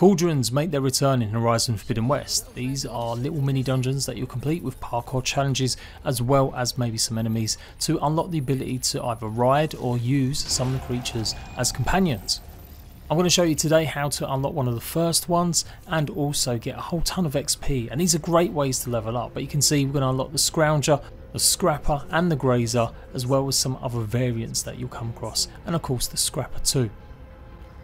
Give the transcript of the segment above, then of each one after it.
Cauldrons make their return in Horizon Forbidden West. These are little mini dungeons that you'll complete with parkour challenges as well as maybe some enemies to unlock the ability to either ride or use some of the creatures as companions. I'm going to show you today how to unlock one of the first ones and also get a whole ton of XP and these are great ways to level up but you can see we're going to unlock the Scrounger, the Scrapper and the Grazer as well as some other variants that you'll come across and of course the Scrapper too.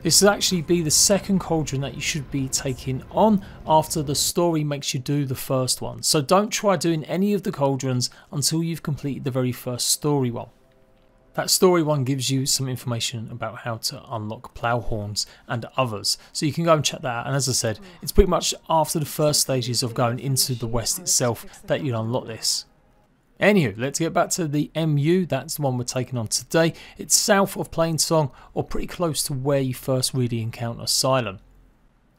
This will actually be the second cauldron that you should be taking on after the story makes you do the first one. So don't try doing any of the cauldrons until you've completed the very first story one. That story one gives you some information about how to unlock Plowhorns and others. So you can go and check that out. And as I said, it's pretty much after the first stages of going into the west itself that you unlock this. Anywho, let's get back to the MU. That's the one we're taking on today. It's south of Plainsong, or pretty close to where you first really encounter Sylens.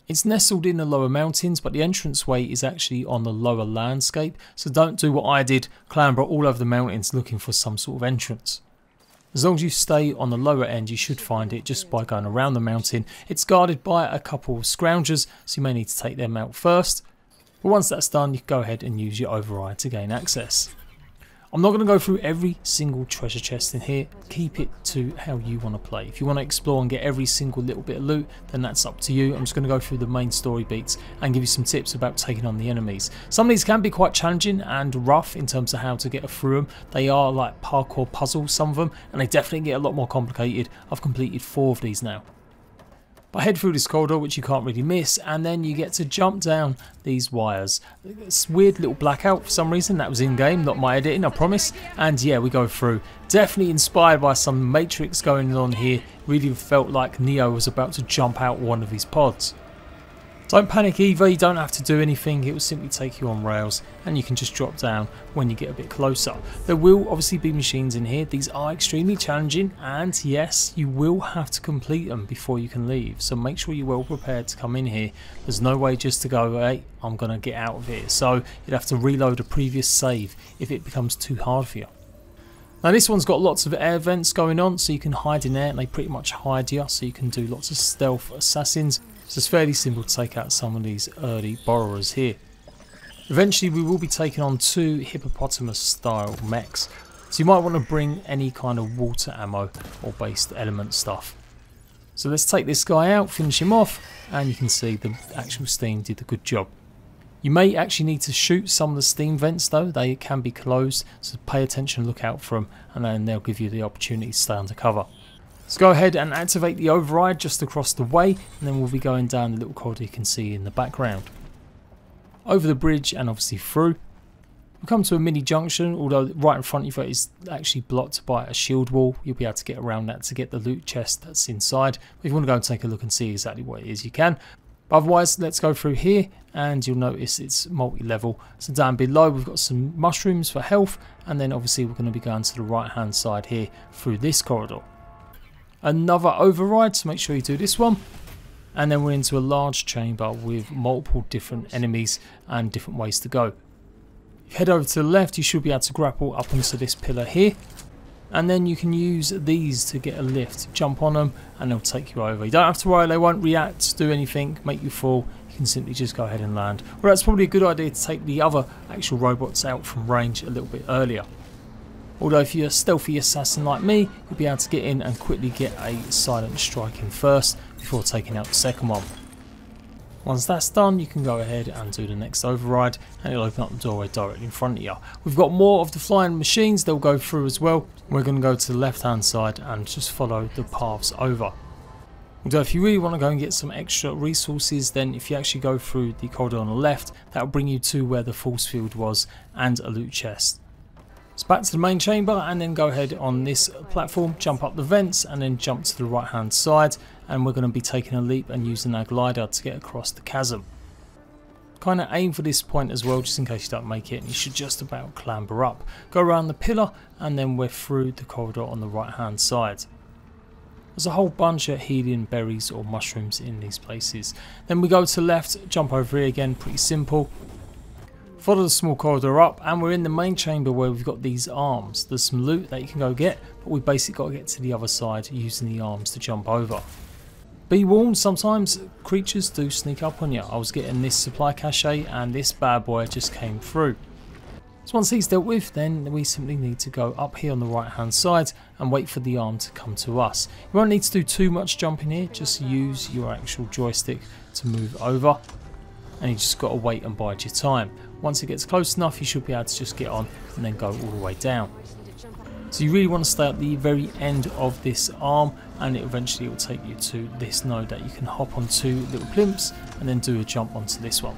It's nestled in the lower mountains, but the entranceway is actually on the lower landscape, so don't do what I did, clamber all over the mountains looking for some sort of entrance. As long as you stay on the lower end, you should find it just by going around the mountain. It's guarded by a couple of scroungers, so you may need to take them out first. But once that's done, you can go ahead and use your override to gain access. I'm not going to go through every single treasure chest in here, keep it to how you want to play. If you want to explore and get every single little bit of loot, then that's up to you. I'm just going to go through the main story beats and give you some tips about taking on the enemies. Some of these can be quite challenging and rough in terms of how to get through them. They are like parkour puzzles, some of them, and they definitely get a lot more complicated. I've completed four of these now. I head through this corridor, which you can't really miss, and then you get to jump down these wires. It's weird little blackout for some reason. That was in game, not my editing, I promise. And yeah, we go through. Definitely inspired by some Matrix going on here. Really felt like Neo was about to jump out one of his pods. Don't panic either, you don't have to do anything, it will simply take you on rails and you can just drop down when you get a bit closer. There will obviously be machines in here, these are extremely challenging and yes, you will have to complete them before you can leave. So make sure you're well prepared to come in here. There's no way just to go, hey, I'm going to get out of here. So you'd have to reload a previous save if it becomes too hard for you. Now this one's got lots of air vents going on so you can hide in there and they pretty much hide you so you can do lots of stealth assassins so it's fairly simple to take out some of these early Burrowers here. Eventually we will be taking on two hippopotamus style mechs. So you might want to bring any kind of water ammo or based element stuff. So let's take this guy out, finish him off, and you can see the actual steam did a good job. You may actually need to shoot some of the steam vents though, they can be closed, so pay attention, look out for them, and then they'll give you the opportunity to stay under cover. Let's go ahead and activate the override just across the way and then we'll be going down the little corridor you can see in the background. Over the bridge and obviously through. We come to a mini junction, although right in front of you is actually blocked by a shield wall. You'll be able to get around that to get the loot chest that's inside. But if you want to go and take a look and see exactly what it is, you can. But otherwise, let's go through here and you'll notice it's multi-level. So down below, we've got some mushrooms for health. And then obviously we're going to be going to the right hand side here through this corridor another override so make sure you do this one and then we're into a large chamber with multiple different enemies and different ways to go. Head over to the left you should be able to grapple up onto this pillar here and then you can use these to get a lift, jump on them and they'll take you over. You don't have to worry, they won't react, do anything, make you fall, you can simply just go ahead and land. Well that's probably a good idea to take the other actual robots out from range a little bit earlier. Although if you're a stealthy assassin like me, you'll be able to get in and quickly get a silent strike in first before taking out the second one. Once that's done, you can go ahead and do the next override and it'll open up the doorway directly in front of you. We've got more of the flying machines they'll go through as well. We're going to go to the left hand side and just follow the paths over. Although if you really want to go and get some extra resources then if you actually go through the corridor on the left that will bring you to where the force field was and a loot chest. So back to the main chamber and then go ahead on this platform, jump up the vents and then jump to the right hand side and we're going to be taking a leap and using our glider to get across the chasm. Kind of aim for this point as well just in case you don't make it and you should just about clamber up. Go around the pillar and then we're through the corridor on the right hand side. There's a whole bunch of helium berries or mushrooms in these places. Then we go to left, jump over here again, pretty simple. Follow the small corridor up and we're in the main chamber where we've got these arms. There's some loot that you can go get, but we basically got to get to the other side using the arms to jump over. Be warned, sometimes creatures do sneak up on you. I was getting this supply cache and this bad boy just came through. So once he's dealt with, then we simply need to go up here on the right hand side and wait for the arm to come to us. You won't need to do too much jumping here, just use your actual joystick to move over. And you just got to wait and bide your time. Once it gets close enough, you should be able to just get on and then go all the way down. So you really want to stay at the very end of this arm and it eventually will take you to this node that you can hop on two little plimps and then do a jump onto this one.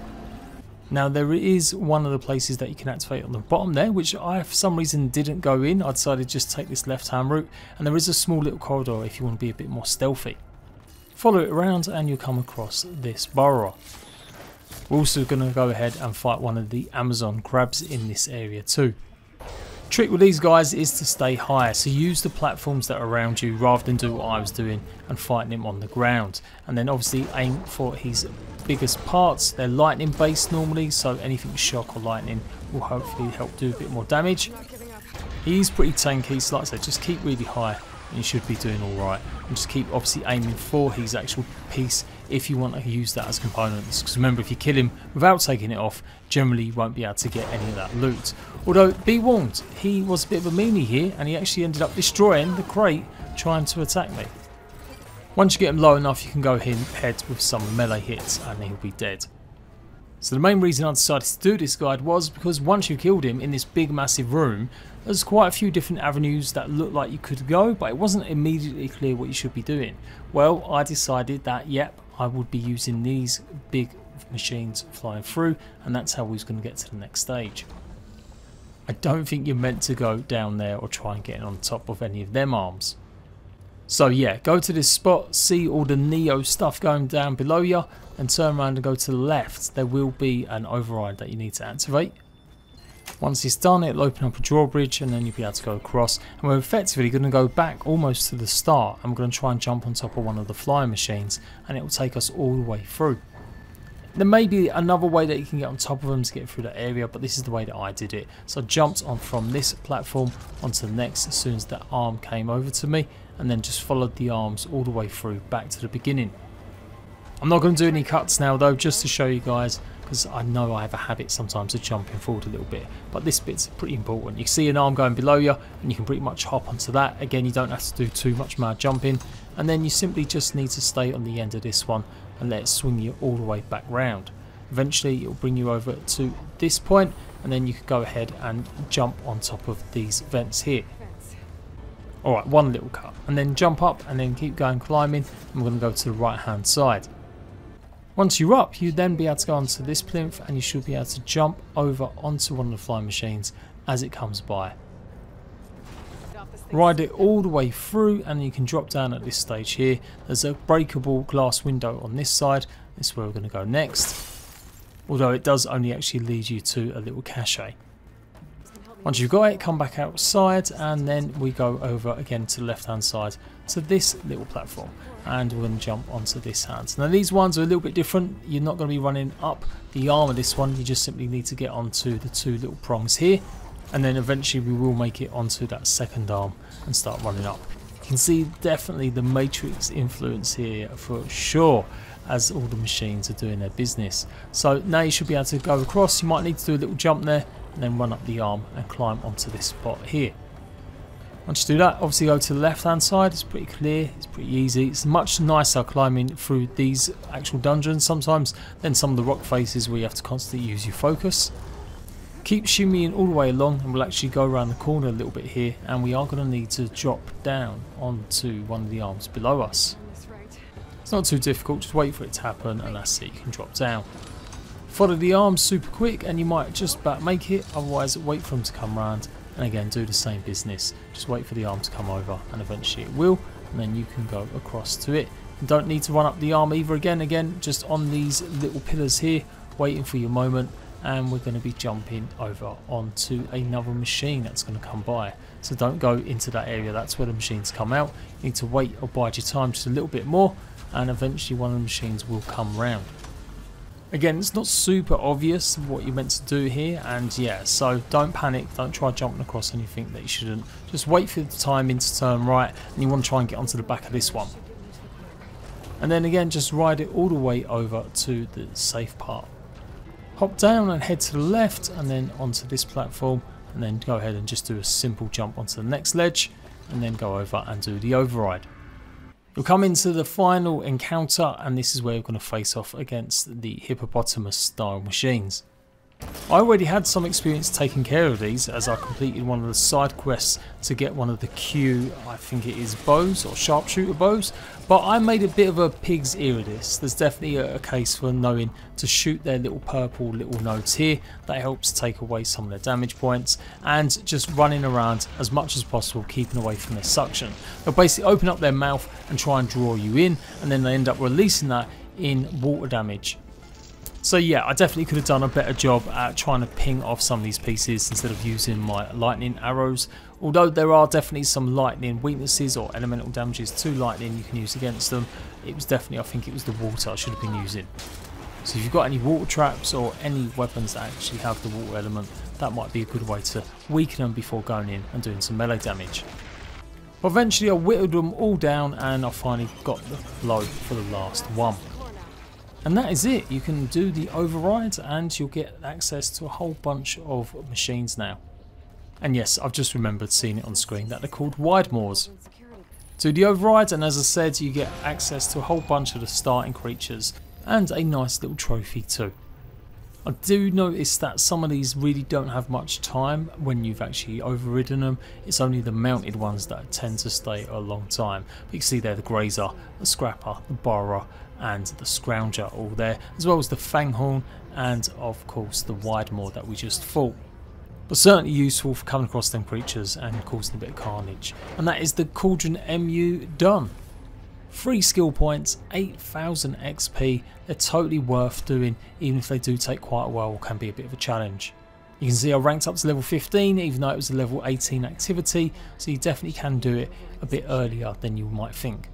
Now there is one of the places that you can activate on the bottom there, which I for some reason didn't go in. I decided to just take this left hand route and there is a small little corridor if you want to be a bit more stealthy. Follow it around and you'll come across this burrower. We're also going to go ahead and fight one of the Amazon crabs in this area too. Trick with these guys is to stay higher, so use the platforms that are around you rather than do what I was doing and fighting him on the ground. And then obviously aim for his biggest parts. They're lightning based normally, so anything shock or lightning will hopefully help do a bit more damage. He's pretty tanky, so like I said, just keep really high you should be doing alright. And just keep obviously aiming for his actual piece if you want to use that as components. Because remember, if you kill him without taking it off, generally you won't be able to get any of that loot. Although, be warned, he was a bit of a meanie here and he actually ended up destroying the crate trying to attack me. Once you get him low enough you can go ahead with some melee hits and he'll be dead. So the main reason I decided to do this guide was because once you killed him in this big massive room, there's quite a few different avenues that looked like you could go, but it wasn't immediately clear what you should be doing. Well, I decided that, yep, I would be using these big machines flying through, and that's how we was going to get to the next stage. I don't think you're meant to go down there or try and get on top of any of them arms. So yeah, go to this spot, see all the Neo stuff going down below you, and turn around and go to the left. There will be an override that you need to activate. Once it's done, it'll open up a drawbridge and then you'll be able to go across. And we're effectively going to go back almost to the start. We're going to try and jump on top of one of the flying machines and it will take us all the way through. There may be another way that you can get on top of them to get through that area, but this is the way that I did it. So I jumped on from this platform onto the next as soon as that arm came over to me and then just followed the arms all the way through back to the beginning. I'm not going to do any cuts now though just to show you guys because I know I have a habit sometimes of jumping forward a little bit but this bit's pretty important. You can see an arm going below you and you can pretty much hop onto that. Again you don't have to do too much mad jumping and then you simply just need to stay on the end of this one and let it swing you all the way back round. Eventually it will bring you over to this point and then you can go ahead and jump on top of these vents here. Alright, one little cut. And then jump up and then keep going climbing. And we're going to go to the right hand side. Once you're up, you'd then be able to go onto this plinth and you should be able to jump over onto one of the flying machines as it comes by. Ride it all the way through and you can drop down at this stage here. There's a breakable glass window on this side. This is where we're going to go next. Although it does only actually lead you to a little cache. Once you've got it, come back outside and then we go over again to the left hand side to this little platform and we're going to jump onto this hand. Now these ones are a little bit different. You're not going to be running up the arm of this one. You just simply need to get onto the two little prongs here and then eventually we will make it onto that second arm and start running up. You can see definitely the Matrix influence here for sure as all the machines are doing their business. So now you should be able to go across. You might need to do a little jump there and then run up the arm and climb onto this spot here. Once you do that, obviously go to the left hand side, it's pretty clear, it's pretty easy. It's much nicer climbing through these actual dungeons sometimes than some of the rock faces where you have to constantly use your focus. Keep shimmying all the way along and we'll actually go around the corner a little bit here and we are going to need to drop down onto one of the arms below us. It's not too difficult, just wait for it to happen and that's it, you can drop down. Follow the arms super quick and you might just about make it, otherwise wait for them to come round and again do the same business. Just wait for the arm to come over and eventually it will and then you can go across to it. You don't need to run up the arm either again, again just on these little pillars here waiting for your moment and we're going to be jumping over onto another machine that's going to come by. So don't go into that area, that's where the machines come out. You need to wait or bide your time just a little bit more and eventually one of the machines will come round. Again, it's not super obvious what you're meant to do here, and yeah, so don't panic, don't try jumping across anything that you shouldn't. Just wait for the timing to turn right, and you want to try and get onto the back of this one. and then again just ride it all the way over to the safe part. Hop down and head to the left and then onto this platform and then go ahead and just do a simple jump onto the next ledge and then go over and do the override. We'll come into the final encounter and this is where we're going to face off against the hippopotamus style machines. I already had some experience taking care of these as I completed one of the side quests to get one of the Q, I think it is bows or sharpshooter bows, but I made a bit of a pig's ear of this. There's definitely a, case for knowing to shoot their little purple little nodes here. That helps take away some of their damage points and just running around as much as possible keeping away from their suction. They'll basically open up their mouth and try and draw you in and then they end up releasing that in water damage so yeah, I definitely could have done a better job at trying to ping off some of these pieces instead of using my lightning arrows. Although there are definitely some lightning weaknesses or elemental damages to lightning you can use against them, it was definitely, I think it was the water I should have been using. So if you've got any water traps or any weapons that actually have the water element, that might be a good way to weaken them before going in and doing some melee damage. But eventually I whittled them all down and I finally got the blow for the last one. And that is it. You can do the overrides and you'll get access to a whole bunch of machines now. And yes, I've just remembered seeing it on screen that they're called Widemaws. Do the overrides and as I said you get access to a whole bunch of the starting creatures and a nice little trophy too. I do notice that some of these really don't have much time when you've actually overridden them. It's only the mounted ones that tend to stay a long time. But you can see there the Grazer, the Scrapper, the Burrower and the Scrounger all there, as well as the Fanghorn and of course the Widemaw that we just fought. But certainly useful for coming across them creatures and causing a bit of carnage. And that is the Cauldron MU done. 3 skill points, 8000 XP, they're totally worth doing even if they do take quite a while or can be a bit of a challenge. You can see I ranked up to level 15 even though it was a level 18 activity so you definitely can do it a bit earlier than you might think.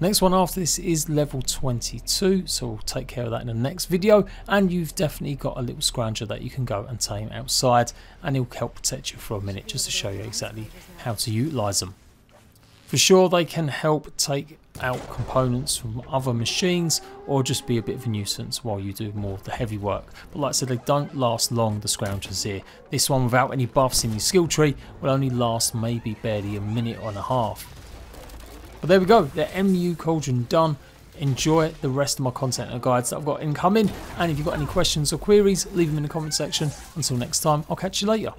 Next one after this is level 22 so we'll take care of that in the next video and you've definitely got a little scrounger that you can go and tame outside and it will help protect you for a minute just to show you exactly how to utilise them. For sure they can help take out components from other machines or just be a bit of a nuisance while you do more of the heavy work. But like I said, they don't last long, the Scroungers here. This one without any buffs in your skill tree will only last maybe barely a minute and a half. But there we go, the MU Cauldron done. Enjoy the rest of my content and guides that I've got incoming. And if you've got any questions or queries, leave them in the comment section. Until next time, I'll catch you later.